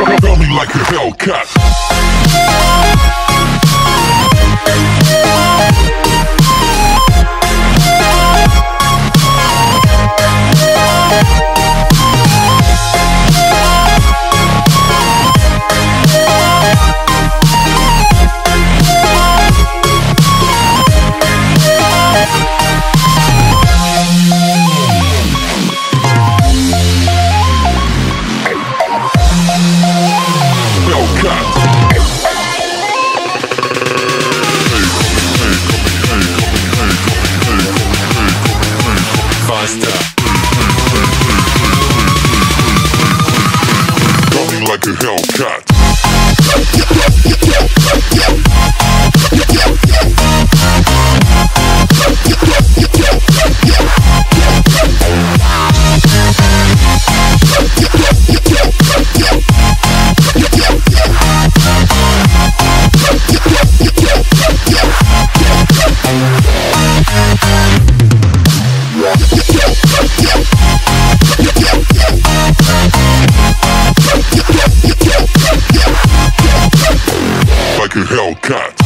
Throw me like a Hellcat. A Like a Hellcat.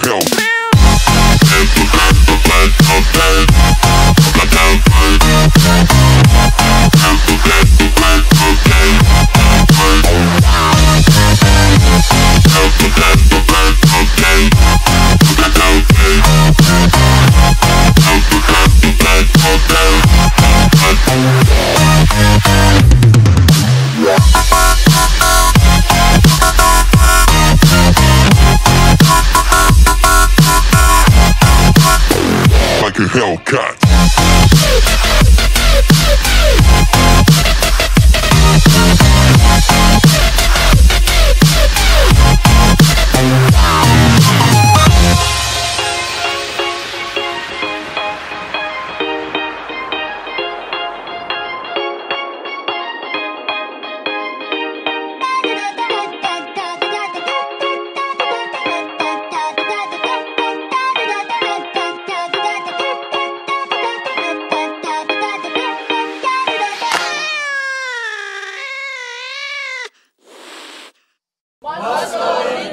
Coming like Hellcat. Apóstolo